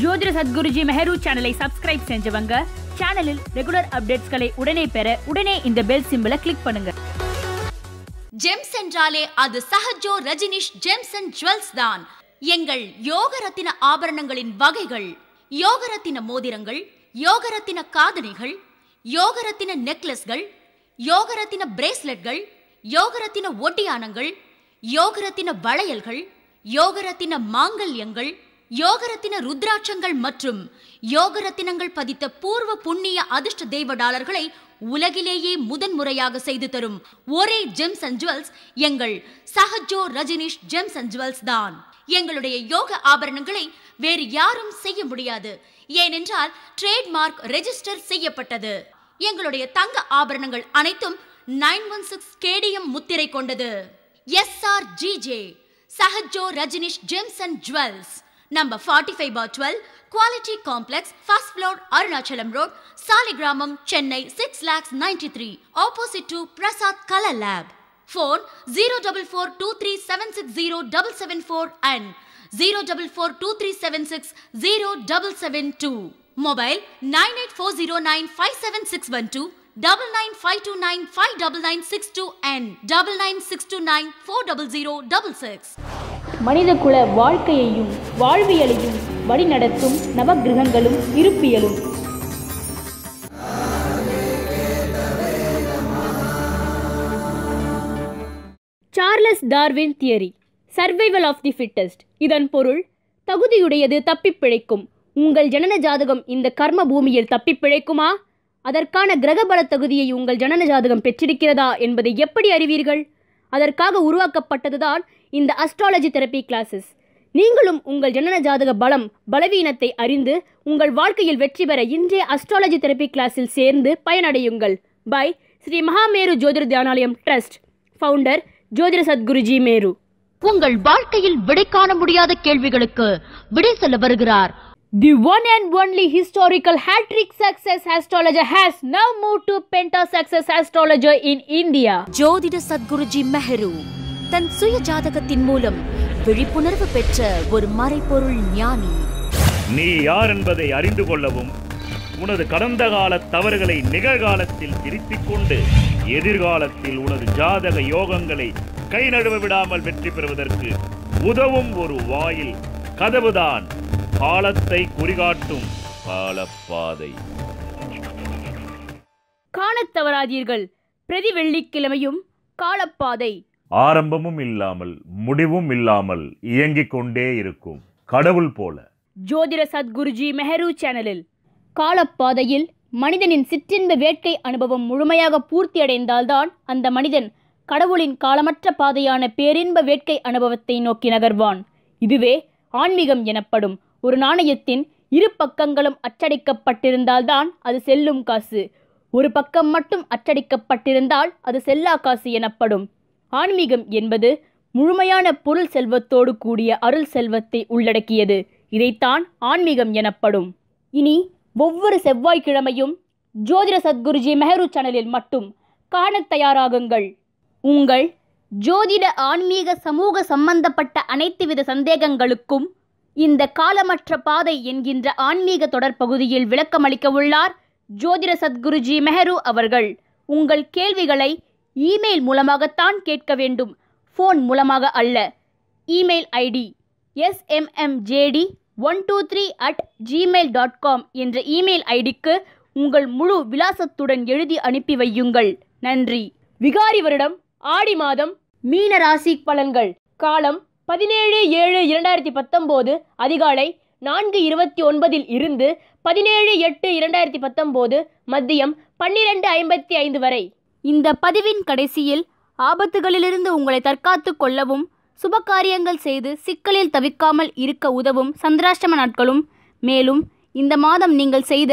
ஜோதிட சத்குருஜி மெஹரு சேனலை சப்ஸ்கிரைப் செஞ்சவங்க சேனலில் ரெகுலர் அப்டேட்ஸ்களை உடனே பெற உடனே இந்த பெல் சிம்பிளை கிளிக் பண்ணுங்க. ஜெம்ஸ் என்றாலே அது Sahajo Rajinish gems and jewels தான். எங்கள் யோகரத்தின ஆபரணங்களின் வகைகள் யோகரத்தின மோதிரங்கள் யோகரத்தின காதணிகள் யோகரத்தின நெக்லஸ்கள் யோகரத்தின பிரேஸ்லெட்கள் யோகரத்தின ஒட்டியானங்கள் யோகரத்தின வளையல்கள் யோகரத்தின மாங்கல்யங்கள் யோகரத்தின ருத்ராட்சங்கள் மற்றும் யோகரத்தினங்கள் பதித்த பூர்வ புண்ணிய அதிர்ஷ்ட தெய்வ டாலர்களை உலகிலேயே முதன்முறையாக செய்து தரும் ஒரே ஜெம்ஸ் அண்ட் ஜுவல்ஸ் எங்கள் Sahajo Rajinish gems and jewels தான். எங்களுடைய யோக ஆபரணங்களை வேறு யாரும் செய்ய முடியாது. ஏனென்றால் ட்ரேட்மார்க் ரெஜிஸ்டர் செய்யப்பட்டது. எங்களுடைய தங்க ஆபரணங்கள் அனைத்தும் நைன் ஒன் சிக்ஸ் கேடிஎம் முத்திரை கொண்டது. S R GJ Sahajo Rajinish gems and jewels. Number 45 bar 12 quality complex first floor Arunachalam road saligramam chennai 6 lakhs 93 opposite to prasad color lab phone 04423760774 and 04423760772 mobile 9840957612 double nine five two nine five double nine six two and double nine six two nine four double zero double six. மனிதகுல வாழ்க்கையையும் வாழ்வியலையும் வழிநடத்தும் நவகிரகங்களும் இருப்பியலும். Charles Darwin theory survival of the fittest இதன் பொருள் தகுதியுடையது தப்பிப்பிழைக்கும் உங்கள் ஜனன ஜாதகம் இந்த கர்ம பூமியில் தப்பிப்பிழைக்குமா அதற்கான கிரகபல தகுதியை உங்கள் ஜனன ஜாதகம் பெற்றிருக்கிறதா என்பதை எப்படி அறிவீர்கள்? அதற்காக உருவாக்கப்பட்டதுதான் இந்த அஸ்ட்ராலஜி தெரப்பி கிளாஸஸ் நீங்களும் உங்கள் ஜனன ஜாதக பலம் பலவீனத்தை அறிந்து உங்கள் வாழ்க்கையில் வெற்றி பெற இன்றைய அஸ்ட்ராலஜி தெரப்பி கிளாஸில் சேர்ந்து பயனடையுங்கள். பை ஸ்ரீ மகாமேரு ஜோதிட தியானாலயம் ட்ரஸ்ட் ஃபவுண்டர் ஜோதிட சத்குருஜி மேரு. உங்கள் வாழ்க்கையில் விடை காண முடியாத கேள்விகளுக்கு விடை சொல்ல வருகிறார். The one and only historical hat-trick success astrologer has now moved to Penta Success Astrologer in India. ஜோதிட சத்குருஜி மெஹரு. தன் சுய ஜாதகத்தின் மூலம் விழிப்புணர்வு பெற்ற ஒரு மறைபொருள் ஞானி. நீ யார் என்பதை அறிந்து கொள்ளவும் உனது கடந்த கால தவறுகளை நிகழ்காலத்தில் திருத்திக் கொண்டு எதிர்காலத்தில் உனது ஜாதக யோகங்களை கை நழுவ விடாமல் வெற்றி பெறுவதற்கு உதவும் ஒரு வாயில் கதவுதான் காலத்தை குறிகாட்டும் காலப்பாதை. காணத் தவறாதீர்கள். பிரதி வெள்ளிக்கிழமையும் காலப்பாதை. ஆரம்பமும் இல்லாமல் முடிவும் இல்லாமல் இயங்கிக் கொண்டே இருக்கும். கடவுள் போல. ஜோதிட சத்குருஜி மெஹரு சேனலில் காலப்பாதையில் மனிதனின் சிற்றின்ப வேட்கை அனுபவம் முழுமையாக பூர்த்தியடைந்தால்தான் அந்த மனிதன் கடவுளின் காலமற்ற பாதையான பேரின்ப வேட்கை அனுபவத்தை நோக்கி நகர்வான். இதுவே ஆன்மீகம் எனப்படும். ஒரு நாணயத்தின் இரு பக்கங்களும் அச்சடிக்கப்பட்டிருந்தால்தான் அது செல்லும் காசு. ஒரு பக்கம் மட்டும் அச்சடிக்கப்பட்டிருந்தால் அது செல்லா காசு எனப்படும். ஆன்மீகம் என்பது முழுமையான பொருள் செல்வத்தோடு கூடிய அருள் செல்வத்தை உள்ளடக்கியது. இதைத்தான் ஆன்மீகம் எனப்படும். இனி ஒவ்வொரு செவ்வாய்க்கிழமையும் ஜோதிட சத்குருஜி மெஹரு சேனலில் மட்டும் காணத் தயாராகுங்கள். உங்கள் ஜோதிட ஆன்மீக சமூக சம்பந்தப்பட்ட அனைத்து வித சந்தேகங்களுக்கும் இந்த காலமற்ற பாதை என்கின்ற ஆன்மீக தொடர் பகுதியில் விளக்கமளிக்க உள்ளார் ஜோதிட சத்குருஜி மெஹரு அவர்கள். உங்கள் கேள்விகளை இமெயில் மூலமாகத்தான் கேட்க வேண்டும். ஃபோன் மூலமாக அல்ல. Email ID SMMJD one two three at Gmail dot com என்ற இமெயில் ஐடிக்கு உங்கள் முழு விலாசத்துடன் எழுதி அனுப்பி வையுங்கள். நன்றி. விகாரி வருடம் ஆடி மாதம் மீன ராசி பலன்கள். காலம் பதினேழு ஏழு இரண்டாயிரத்தி பத்தொம்போது அதிகாலை நான்கு இருபத்தி ஒன்பதில் இருந்து பதினேழு எட்டு இரண்டாயிரத்தி பத்தொம்போது மதியம் பன்னிரெண்டு ஐம்பத்தி ஐந்து வரை. இந்த பதிவின் கடைசியில் ஆபத்துகளிலிருந்து உங்களை தற்காத்து கொள்ளவும் சுபகாரியங்கள் செய்து சிக்கலில் தவிக்காமல் இருக்க உதவும் சந்திராஷ்டம நாட்களும். மேலும் இந்த மாதம் நீங்கள் செய்த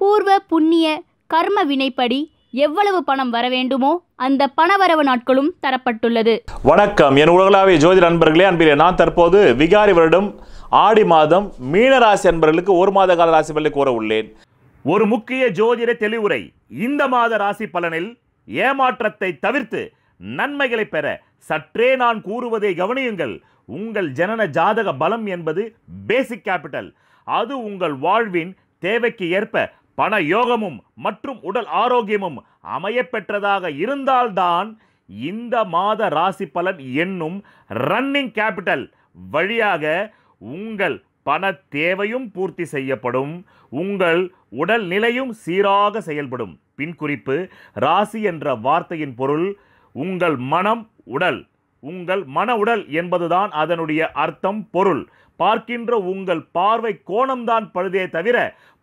பூர்வ புண்ணிய கர்ம வினைப்படி எவ்வளவு பணம் வர வேண்டுமோ அந்த பணவரவு நாட்களும் தரப்பட்டுள்ளது. வணக்கம். என் உலகளாவிய ஜோதிட நண்பர்களே அன்பிலே நான் தற்போது விகாரி வருடம் ஆடி மாதம் மீனராசி அன்பர்களுக்கு ஒரு மாத கால ராசி பலனை கூற உள்ளேன். ஒரு முக்கிய ஜோதிட தெளிவுரை. இந்த மாத ராசி பலனில் ஏமாற்றத்தை தவிர்த்து நன்மைகளை பெற சற்றே நான் கூறுவதை கவனியுங்கள். உங்கள் ஜனன ஜாதக பலம் என்பது பேசிக் கேபிட்டல் அது உங்கள் வாழ்வின் தேவைக்கு ஏற்ப பண யோகமும் மற்றும் உடல் ஆரோக்கியமும் அமையப்பெற்றதாக இருந்தால்தான் இந்த மாத ராசி பலன் என்னும் ரன்னிங் கேபிட்டல் வழியாக உங்கள் பண தேவையும் பூர்த்தி செய்யப்படும் உங்கள் உடல் நிலையும் சீராக செயல்படும். பின் குறிப்பு ராசி என்ற வார்த்தையின் பொருள் உங்கள் மனம் உடல். உங்கள் மன உடல் என்பதுதான் அதனுடைய அர்த்தம் பொருள். பார்க்கின்ற உங்கள் பார்வை கோணம்தான் பழுதே தவிர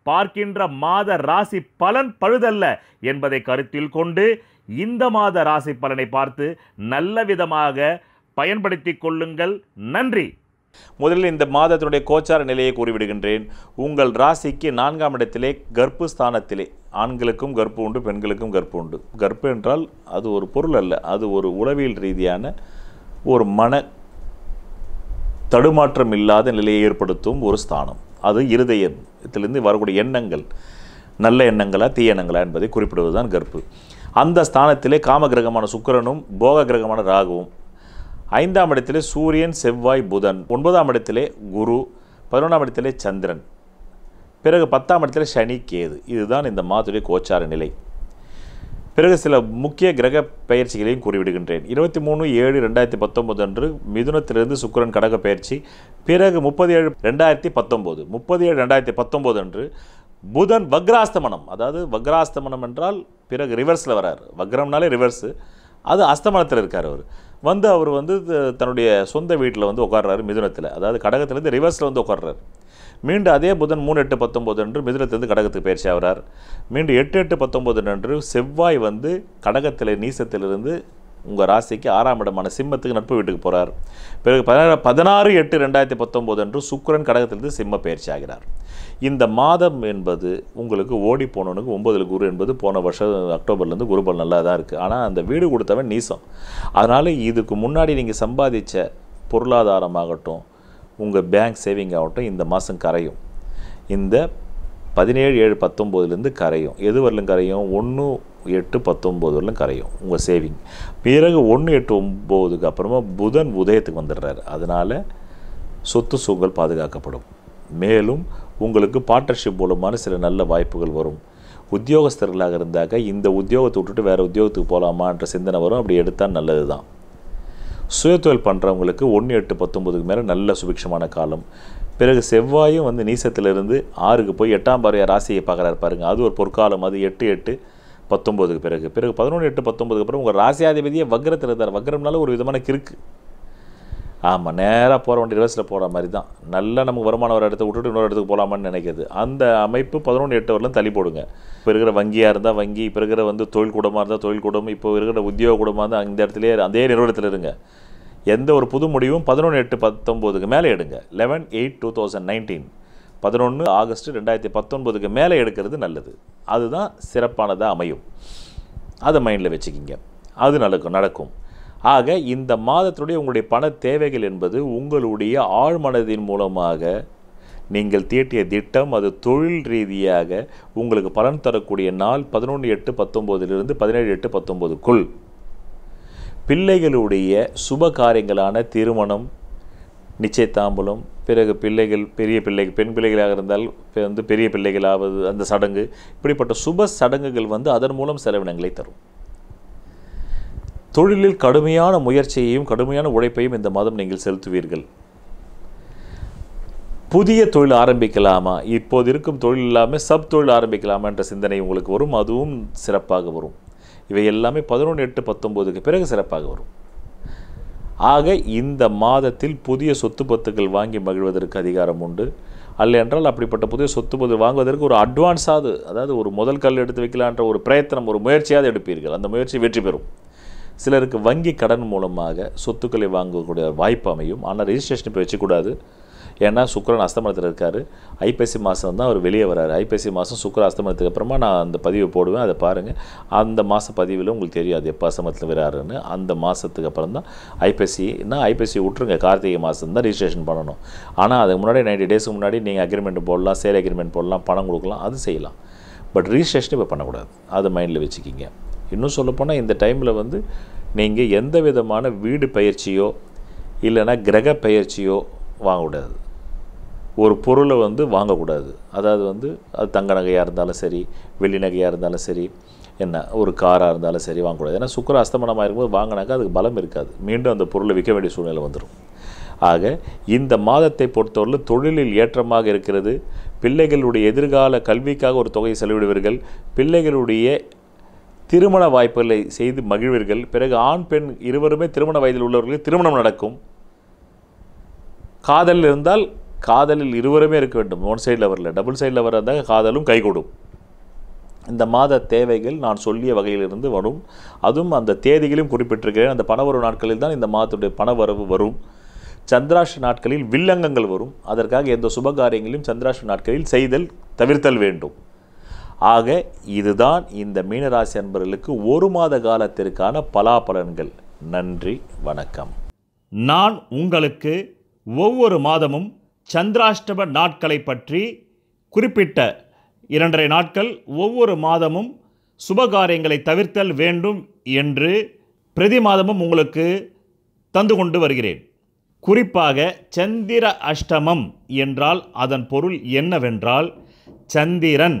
பார்க்கின்ற மாத ராசி பலன் பழுதல்ல என்பதை கருத்தில் கொண்டு இந்த மாத ராசி பலனை பார்த்து நல்ல விதமாக பயன்படுத்திக் கொள்ளுங்கள். நன்றி! முதலில் இந்த மாதத்தினுடைய கோச்சார நிலையை கூறிவிடுகின்றேன். உங்கள் ராசிக்கு நான்காம் இடத்திலே கர்ப்பு ஸ்தானத்திலே ஆண்களுக்கும் கர்ப்பு உண்டு பெண்களுக்கும் கர்ப்பு உண்டு. கர்ப்பு என்றால் அது ஒரு பொருள் அல்ல அது ஒரு உளவியல் ரீதியான ஒரு மன தடுமாற்றம் இல்லாத நிலையை ஏற்படுத்தும் ஒரு ஸ்தானம். அது இருதயத்திலிருந்து வரக்கூடிய எண்ணங்கள் நல்ல எண்ணங்களா தீய எண்ணங்களா என்பதை குறிப்பிடுவதுதான் கர்ப்பு. அந்த ஸ்தானத்திலே காம கிரகமான சுக்கிரனும் போக கிரகமான ராகுவும் ஐந்தாம் இடத்திலே சூரியன் செவ்வாய் புதன். ஒன்பதாம் இடத்திலே குரு பதினொன்றாம் இடத்திலே சந்திரன். பிறகு பத்தாம் இடத்துல சனி கேது. இதுதான் இந்த மாதத்துடைய கோச்சார நிலை. பிறகு சில முக்கிய கிரக பயிற்சிகளையும் கூறிவிடுகின்றேன். இருபத்தி மூணு ஏழு ரெண்டாயிரத்தி பத்தொம்போது அன்று மிதுனத்திலிருந்து சுக்கரன் கடக பயிற்சி. பிறகு முப்பது ஏழு ரெண்டாயிரத்தி பத்தொம்போது முப்பது ஏழு ரெண்டாயிரத்தி பத்தொம்போது அன்று புதன் வக்ராஸ்தமனம். அதாவது வக்ராஸ்தமனம் என்றால் பிறகு ரிவர்ஸில் வரார். வக்ரம்னாலே ரிவர்ஸு அது அஸ்தமனத்தில் இருக்கார் அவர். வந்து அவர் வந்து த- தன்னுடைய சொந்த வீட்டில் வந்து உட்கார்றாரு மிதுனத்தில். அதாவது கடகத்திலேருந்து ரிவர்ஸில் வந்து உட்கார்றாரு. மீண்டும் அதே புதன் மூணு எட்டு பத்தொம்போது அன்று மிதுனத்திலிருந்து கடகத்துக்கு பயிற்சி ஆகிறார். மீண்டும் எட்டு எட்டு பத்தொம்போது அன்று செவ்வாய் வந்து கடகத்தில் நீசத்திலிருந்து உங்கள் ராசிக்கு ஆறாம் இடமான சிம்மத்துக்கு நட்பு வீட்டுக்கு போகிறார் பிறகு பதினாறு பதினாறு எட்டு ரெண்டாயிரத்தி பத்தொம்போது அன்று சுக்கரன் கடகத்திலிருந்து சிம்ம பயிற்சி ஆகிறார். இந்த மாதம் என்பது உங்களுக்கு ஓடி போனவனுக்கு ஒன்பதில் குரு என்பது போன வருஷம் அக்டோபர்லேருந்து குருபல் நல்லா தான் இருக்குது ஆனால் அந்த வீடு கொடுத்தவன் நீசம். அதனால் இதுக்கு முன்னாடி நீங்கள் சம்பாதிச்ச பொருளாதாரமாகட்டும் உங்கள் பேங்க் சேவிங் ஆகட்டும் இந்த மாதம் கரையும். இந்த பதினேழு ஏழு பத்தொம்போதுலேருந்து கரையும். எது வரலும் கரையும்? ஒன்று எட்டு பத்தொம்போது வரலும் கரையும் உங்கள் சேவிங் பிறகு ஒன்று எட்டு ஒம்போதுக்கு அப்புறமா புதன் உதயத்துக்கு வந்துடுறாரு. அதனால் சொத்து சுகங்கள் பாதுகாக்கப்படும். மேலும் உங்களுக்கு பார்ட்னர்ஷிப் மூலமான சில நல்ல வாய்ப்புகள் வரும். உத்தியோகஸ்தர்களாக இருந்தாக்க இந்த உத்தியோகத்தை விட்டுட்டு வேறு உத்தியோகத்துக்கு போகலாமான்ற சிந்தனை வரும். அப்படி எடுத்தால் நல்லது தான் சுயத்தொழில் பண்ணுறவங்களுக்கு ஒன்று எட்டு பத்தொம்பதுக்கு மேலே நல்ல சுபிக்ஷமான காலம். பிறகு செவ்வாயும் வந்து நீசத்திலிருந்து ஆறுக்கு போய் எட்டாம் பாறைய ராசியை பார்க்குறாரு பாருங்க. அது ஒரு பொற்காலம். அது எட்டு எட்டு பத்தொம்போதுக்கு பிறகு. பிறகு பதினொன்று எட்டு பத்தொம்போதுக்கு அப்புறம் உங்கள் ராசியாதிபதியே வக்ரத்தில் இருந்தார். வக்ரம்னால ஒரு விதமான கிறுக்கு. ஆமாம் நேராக போகிற வண்டி ரிவர்ஸில் போகிற மாதிரி தான். நல்லா நமக்கு வருமானம் வர இடத்த விட்டுட்டு இன்னொரு இடத்துக்கு போகலாமான்னு நினைக்கிது. அந்த அமைப்பு பதினொன்று எட்டு வரலாம் தள்ளி போடுங்க. இப்போ இருக்கிற வங்கியாக இருந்தால் வங்கி இப்போ இருக்கிற வந்து தொழில் கூடமாக இருந்தால் தொழில் கூடம் இப்போ இருக்கிற உத்தியோக கூடமாக இருந்தால் அந்த இடத்துலயே அதே நிறுவனத்தில் இருங்க. எந்த ஒரு புது முடிவும் பதினொன்று எட்டு பத்தொம்போதுக்கு மேலே எடுங்க. Eleven eight two thousand nineteen பதினொன்று ஆகஸ்ட் ரெண்டாயிரத்தி பத்தொன்பதுக்கு மேலே எடுக்கிறது நல்லது. அதுதான் சிறப்பானதாக அமையும். அதை மைண்டில் வச்சுக்கிங்க. அது நடக்கும் நடக்கும். ஆக இந்த மாதத்துடைய உங்களுடைய பண தேவைகள் என்பது உங்களுடைய ஆழ்மனதின் மூலமாக நீங்கள் தீட்டிய திட்டம் அது தொழில் ரீதியாக உங்களுக்கு பலன் தரக்கூடிய நாள் பதினொன்று எட்டு பத்தொம்போதிலிருந்து பதினேழு எட்டு பத்தொம்போதுக்குள். பிள்ளைகளுடைய சுப காரியங்களான திருமணம் நிச்சயத்தாம்பலம் பிறகு பிள்ளைகள் பெரிய பிள்ளை பெண் பிள்ளைகளாக இருந்தால் வந்து பெரிய பிள்ளைகளாவது அந்த சடங்கு இப்படிப்பட்ட சுப சடங்குகள் வந்து அதன் மூலம் செலவினங்களை தரும். தொழிலில் கடுமையான முயற்சியையும் கடுமையான உழைப்பையும் இந்த மாதம் நீங்கள் செலுத்துவீர்கள். புதிய தொழில் ஆரம்பிக்கலாமா? இப்போது இருக்கும் தொழில் இல்லாமல் சப் தொழில் ஆரம்பிக்கலாமா என்ற சிந்தனை உங்களுக்கு வரும். அதுவும் சிறப்பாக வரும். இவை எல்லாமே பதினொன்று எட்டு பத்தொம்போதுக்கு பிறகு சிறப்பாக வரும். ஆக இந்த மாதத்தில் புதிய சொத்து பத்துக்கள் வாங்கி மகிழ்வதற்கு அதிகாரம் உண்டு. அல்ல என்றால் அப்படிப்பட்ட புதிய சொத்து பத்து வாங்குவதற்கு ஒரு அட்வான்ஸாவது அதாவது ஒரு முதல் கல் எடுத்து வைக்கலான்ற ஒரு பிரயத்தனம் ஒரு முயற்சியாவது எடுப்பீர்கள். அந்த முயற்சி வெற்றி பெறும். சிலருக்கு வங்கி கடன் மூலமாக சொத்துக்களை வாங்கக்கூடிய வாய்ப்பு அமையும். ஆனால் ரிஜிஸ்ட்ரேஷன் இப்போ வச்சுக்கூடாது. ஏன்னா சுக்கரன் அஸ்தமனத்தில் இருக்கார். ஐப்பசி மாதம் தான் அவர் வெளியே வராரு. ஐப்பசி மாதம் சுக்கர அஸ்தமனத்துக்கு அப்புறமா நான் அந்த பதிவை போடுவேன். அதை பாருங்கள் அந்த மாத பதிவில் உங்களுக்கு தெரியாது எப்போ அஸ்தமனத்தில் வராருன்னு. அந்த மாதத்துக்கு அப்புறம் தான் ஐப்பசினா ஐப்பசி விட்ருங்க கார்த்திகை மாதம் தான் ரிஜிஸ்ட்ரேஷன் பண்ணணும். ஆனால் அதுக்கு முன்னாடி நைன்டி டேஸ்க்கு முன்னாடி நீங்கள் அக்ரிமெண்ட் போடலாம் சேல் அக்ரிமெண்ட் போடலாம் பணம் கொடுக்கலாம் அது செய்யலாம். பட் ரிஜிஸ்ட்ரேஷன் இப்போ பண்ணக்கூடாது. அதை மைண்டில் வச்சுக்கிங்க. இன்னும் சொல்லப்போனால் இந்த டைமில் வந்து நீங்கள் எந்த விதமான வீடு பயிற்சியோ இல்லைன்னா கிரக பயிற்சியோ வாங்கக்கூடாது. ஒரு பொருளை வந்து வாங்கக்கூடாது. அதாவது வந்து அது தங்க நகையாக இருந்தாலும் சரி வெள்ளி நகையாக இருந்தாலும் சரி என்ன ஒரு காராக இருந்தாலும் சரி வாங்கக்கூடாது. ஏன்னா சுக்கர அஸ்தமனமாக இருக்கும்போது வாங்கினாக்கா அதுக்கு பலம் இருக்காது. மீண்டும் அந்த பொருளை விற்க வேண்டிய சூழ்நிலை வந்துடும் ஆக இந்த மாதத்தை பொறுத்தவரையில் தொழிலில் ஏற்றமாக இருக்கிறது. பிள்ளைகளுடைய எதிர்கால கல்விக்காக ஒரு தொகையை செலவிடுவீர்கள். பிள்ளைகளுடைய திருமண வாய்ப்புகளை செய்து மகிழ்வீர்கள். பிறகு ஆண் பெண் இருவருமே திருமண வயதில் உள்ளவர்களுக்கு திருமணம் நடக்கும். காதலில் இருந்தால் காதலில் இருவருமே இருக்க வேண்டும். ஒன் சைடில் வரல. டபுள் சைடில் வர்றதாக காதலும் கைகூடும். இந்த மாத தேவைகள் நான் சொல்லிய வகையிலிருந்து வரும். அதுவும் அந்த தேதிகளையும் குறிப்பிட்டிருக்கிறேன். அந்த பணவரவு நாட்களில் தான் இந்த மாதத்துடைய பணவரவு வரும். சந்திராஷ்ட நாட்களில் வில்லங்கங்கள் வரும். அதற்காக எந்த சுபகாரியங்களையும் சந்திராஷ்ட நாட்களில் செய்தல் தவிர்த்தல் வேண்டும். ஆக இதுதான் இந்த மீனராசி அன்பர்களுக்கு ஒரு மாத காலத்திற்கான பலாபலன்கள். நன்றி வணக்கம். நான் உங்களுக்கு ஒவ்வொரு மாதமும் சந்திராஷ்டம நாட்களை பற்றி குறிப்பிட்ட இரண்டரை நாட்கள் ஒவ்வொரு மாதமும் சுபகாரியங்களை தவிர்த்தல் வேண்டும் என்று பிரதி மாதமும் உங்களுக்கு தந்து கொண்டு வருகிறேன். குறிப்பாக சந்திர அஷ்டமம் என்றால் அதன் பொருள் என்னவென்றால் சந்திரன்.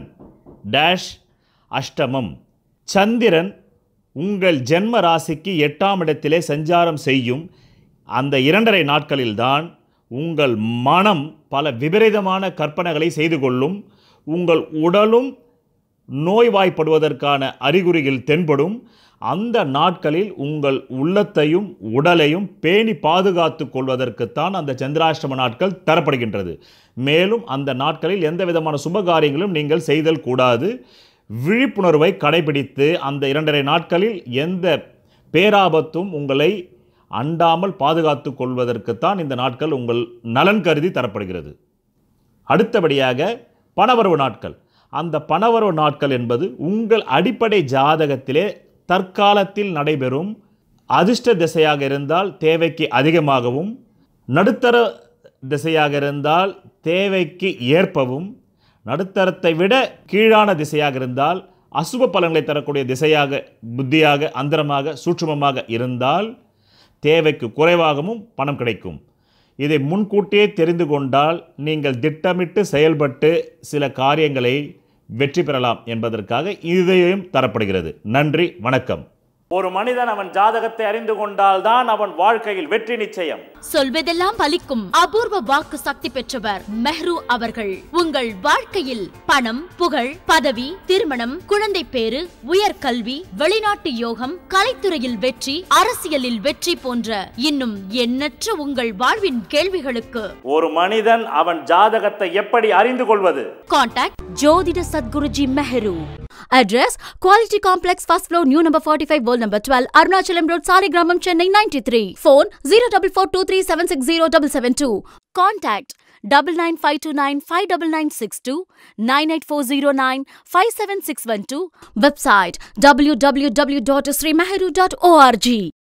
டேஷ் அஷ்டமம். சந்திரன் உங்கள் ஜென்ம ராசிக்கு எட்டாம் இடத்திலே சஞ்சாரம் செய்யும். அந்த இரண்டரை நாட்களில்தான் உங்கள் மனம் பல விபரீதமான கற்பனைகளை செய்து கொள்ளும். உங்கள் உடலும் நோய்வாய்ப்படுவதற்கான அறிகுறிகள் தென்படும். அந்த நாட்களில் உங்கள் உள்ளத்தையும் உடலையும் பேணி பாதுகாத்து கொள்வதற்குத்தான் அந்த சந்திராஷ்டம நாட்கள் தரப்படுகின்றது. மேலும் அந்த நாட்களில் எந்த விதமான சுபகாரியங்களும் நீங்கள் செய்தல் கூடாது. விழிப்புணர்வை கடைபிடித்து அந்த இரண்டரை நாட்களில் எந்த பேராபத்தும் உங்களை அண்டாமல் பாதுகாத்து கொள்வதற்குத்தான் இந்த நாட்கள் உங்கள் நலன் கருதி தரப்படுகிறது. அடுத்தபடியாக பணவரவு நாட்கள். அந்த பணவரவு நாட்கள் என்பது உங்கள் அடிப்படை ஜாதகத்திலே தற்காலத்தில் நடைபெறும் அதிர்ஷ்ட திசையாக இருந்தால் தேவைக்கு அதிகமாகவும் நடுத்தர திசையாக இருந்தால் தேவைக்கு ஏற்பவும் நடுத்தரத்தை விட கீழான திசையாக இருந்தால் அசுப பலன்களை தரக்கூடிய திசையாக புத்தியாக அந்தரமாக சூட்சுமமாக இருந்தால் தேவைக்கு குறைவாகவும் பணம் கிடைக்கும். இதை முன்கூட்டியே தெரிந்து கொண்டால் நீங்கள் திட்டமிட்டு செயல்பட்டு சில காரியங்களை வெற்றி பெறலாம் என்பதற்காக இதையும் தரப்படுகிறது. நன்றி வணக்கம். ஒரு மனிதன் அவன் ஜாதகத்தை அறிந்து கொண்டால்தான் அவன் வாழ்க்கையில் வெற்றி நிச்சயம். சொல்வதெல்லாம் பலிக்கும் அபூர்வ வாக்கு சக்தி பெற்றவர் மெஹ்ரு அவர்கள். உங்கள் வாழ்க்கையில் பணம் புகழ் பதவி திருமணம் குழந்தை பேரு உயர்கல்வி வெளிநாட்டு யோகம் கலைத்துறையில் வெற்றி அரசியலில் வெற்றி போன்ற இன்னும் எண்ணற்ற உங்கள் வாழ்வின் கேள்விகளுக்கு ஒரு மனிதன் அவன் ஜாதகத்தை எப்படி அறிந்து கொள்வது? காண்டாக்ட் ஜோதிட Sadguruji Mehru. Address Quality Complex, first floor, new number 45, world number 12, Arunachalam Road, Sarigramam, Chennai 93. Phone 0442376072. Contact 99529-59962, website www.srimahiru.org.